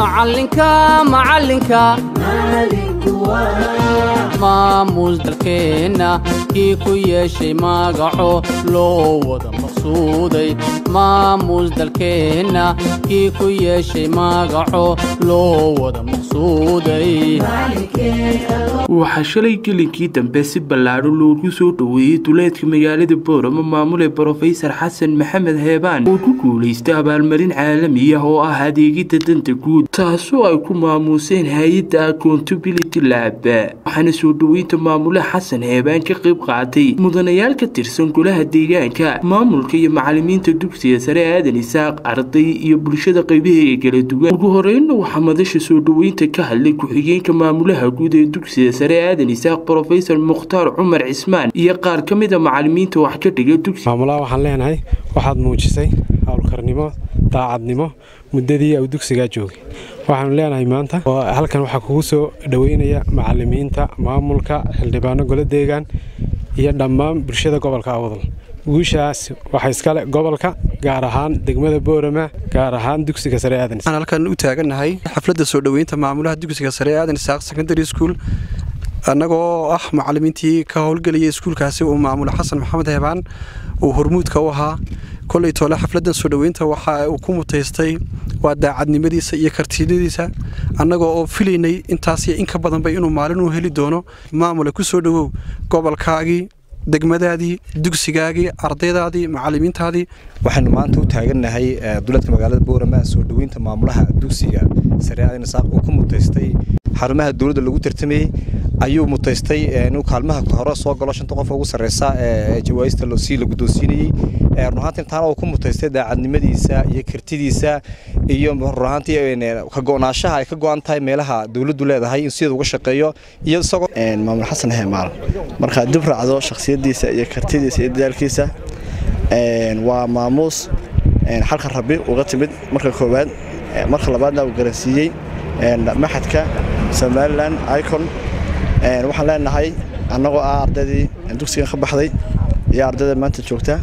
معلنكا معلنكا معلنكا maamuus dalkeenna kii ku yeeshay magaco loo wada maqsuuday. Maamuus dalkeenna kii ku yeeshay magaco loo wada maqsuuday. Waxaa shalay gelinkii dambe si ballaadho loogu soo dhoweeyey duleedka magaalada boorama maamule brofesor xasan maxamed heebaan oo ku guulaystay abaalmarin caalami ah oo ah adeegidda danta guud taasoo ay ku maamuuseen hay'adda accountability lab waxaana soo dhoweynta maamule xasan heebaan ka qayb qaatay mudanayaal ka tirsan golaha deegaanka. Maamulka iyo macalimiinta dugsiga sare aadan isaaq arday iyo bulshada qaybaheega kala duwan. Ugu horeynna waxaa madasha soo dhoweynta ka hadlay ku-xigeenka maamulaha guud ee dugsiga sare aadan isaaq brofesor mukhtaar cumar cismaan iyo qaar ka mid a macalimiinta wax ka dhiga dugsiga. Maamulaha waxaan leenahay waxaad muujisay howlkarnimo daacadnimo muddadii uu dugsigaa joogay waxaanu leenahay maanta. Halkan waxaa kugu soo dhoweynaya macalimiinta maamulka xildhibaano golo deegaan iyo dhammaan bulshada gobolka awdal guushaas waxaa iskale gobolka gaar ahaan degmada boorama gaar ahaan dugsiga sare aadan waxaan halkan u taagannahay xafladda soo dhoweynta maamulaha dugsiga sare aadan isaaq secondary school annagoo ah macalimiintii ka howlgelayay iskuulkaasi uu maamule xasan maxamed heebaan uu hormuudka u ahaa koley toole xafladdan soo dhoweynta waxa uu ku mutaystay waa daacadnimadiisa iyo kartiinadiisa annagoo oo filaynay intaasiyo in ka badanba inuu maalin uu heli doono. Maamule ku soo dhowow gobolkaagii degmadaadii dugsigaagii ardaydaadii macalimiintaadii. Waxaynu maanta u taagannahay duleedka magaalada boorama soo dhoweynta maamulaha dugsiga sare aadan isaaq uu ku mutaystay. Xarumaha dowladda lagu tartamayey ayuu mutaystay inuu kaalmaha hore soo galo shanta qof ugu sarreysa ee jawaayista loosii la guddoonsiinayey runahaantii taana uu ku mutaystay daacadnimadiisa iyo kartidiisa iyo runahaantii ka ay ka go'an tahay meelaha dowladdu leedahay in sideeda uga shaqeeyo iyo isagoo maamul xasan heemaal markaad dib raacdo shakhsiyaddiisa iyo kartidiisa iyo dadaalkiisa. Waa maamuus xalka rabbi uga timid marka koowaad. Marka labaadna uu garansiiyey maxadka somalilan icon waxaan leenahay annagoo ah ardaydii dugsigan ka baxday iyo ardayda maanta joogta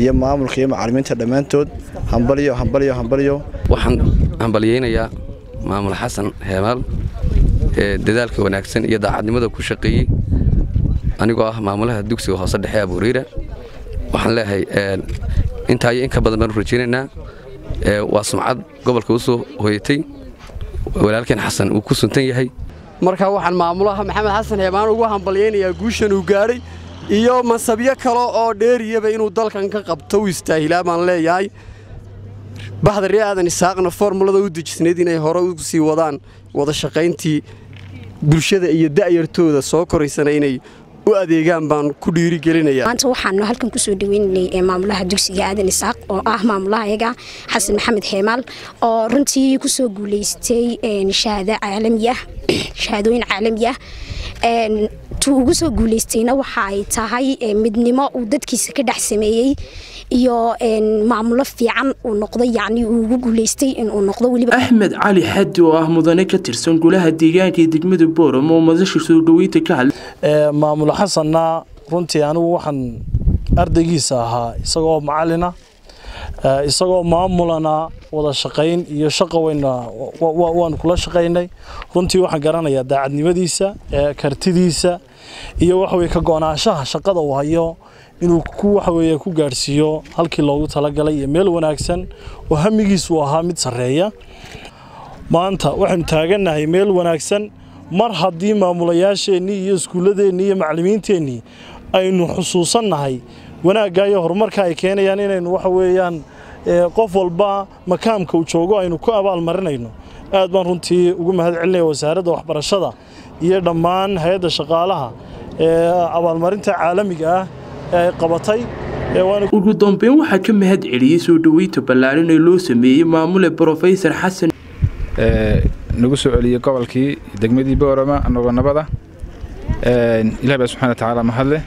iyo maamulka iyo macalimiinta dhammaantood. Hambalyo hambalyo hambalyo waxaan hambalyaynayaa maamul xasan heemaal ee dadaalka wanaagsan iyo daacadnimada ku shaqeeyey anigoo ah maamulaha dugsiga hoose dhexe abuuriira waxaan leeyahay intaa iyo in ka badan baanu rajaynaynaa. Waa sumcad gobolka u soo hoyatay. Walaalkeen xasan uu ku suntan yahay marka waxaan maamulaha maxamed xasan heemaan ugu hambalyaynayaa guushan uu gaadhay iyo mansabyo kale oo dheeriyaba inuu dalkan ka qabto u istaahilaa baan leeyahay. Baxdari aadan isaaqna formulada u dejisnayd inay hore u sii wadaan wada shaqayntii bulshada iyo da'yartooda soo koraysana inay u adeegaan baan ku dhiirigelinayaa maanta waxaanu halkan ku soo dhaweynaynay maamulaha dugsiga aadan isaaq oo ah maamulahayaga xasan maxamed heemaal oo runtii ku soo guulaystay shahaado caalami ah shahaadooyin caalami tuu ugu soo guulaystayna waxa ay tahay midnimo uu dadkiisa ka dhex sameeyey iyo maamulo fiican uu noqday yacni uu ugu guulaystay inuu noqdo weliba. Axmed cali xadi oo ah mudane ka tirsan golaha deegaanka ee degmada boorama oo madasha soo dhoweynta ka hadlay maamul xasanna runtii anigu waxaan ardaygiisa ahaa isagoo macalina isagoo maamulana wada shaqayn iyo shaqa weyna waanu kula shaqaynay. Runtii waxaan garanayaa daacadnimadiisa kartidiisa iyo waxaweye ka go'naanshaha shaqada uu hayo inuu waxaweye ku gaadhsiiyo halkii loogu talagalay iyo meel wanaagsan oo hamigiisu ahaa mid sarreeya. Maanta waxaynu taagannahay meel wanaagsan. Mar haddii maamulayaasheennii iyo iskuulladeennii iyo macallimiinteennii aynu xusuusannahay wanaagga iyo horumarka ay keenayaan inaynu waxa weeyaan qof walba makaamka uu joogo aynu ku abaalmarinayno. Aad baan runtii ugu mahad celinaya wasaaradda waxbarashada iyo dhammaan hay'adda shaqaalaha ee abaalmarinta caalamiga ah ee ay qabatay ugu dambeyn waxaa ka mahad celiyey soo dhoweynta ballaaran ee loo sameeyey maamule brofesor xasan. Nagu soo celiyey gobolkii degmadii boorama annagoo nabada. Ilaah baa subxana watacaala mahadleh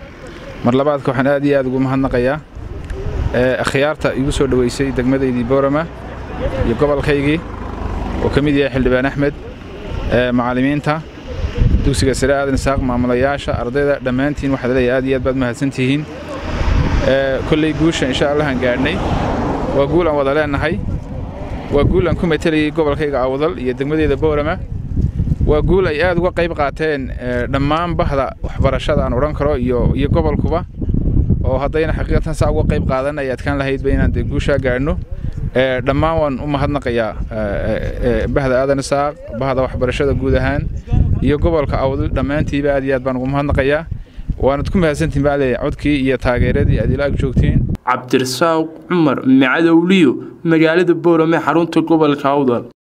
mar labaadka waxaan aad iyo aad ugu mahadnaqayaa akhyaarta igu soo dhoweysay degmadaydii boorama iyo gobolkaygii oo ka mid yahay xildhibaan axmed macallimiinta dugsiga sare aadan isaaq maamulayaasha ardayda dhammaantiin waxaad leeyahay aad iyo aad baad mahadsantihiin. Kolley guusha insha allahan gaadhnay waa guul aan wada leennahay. Waa guul aan ku matelayay gobolkayga awdal iyo degmadeeda boorama waa guul ay aad uga qayb qaateen dhammaan bahda waxbarashada aan odhan karo iyo iyo gobolkuba oo haddayna xaqiiqatan saa uga qayb qaadan ay adkaan lahaydba inaan dee guushaa gaadhno dhammaan waan u mahadnaqayaa bahda aadan isaaq bahda waxbarashada guud ahaan iyo gobolka awdal dhammaantiiba aad iyo aad baan ugu mahadnaqayaa. Waanad ku mahadsantiin baale codkii iyo taageeradii aad ila ag joogtiin. Cabdirasaaq cumar macadowliyo magaalada boorame xarunta gobolka awdal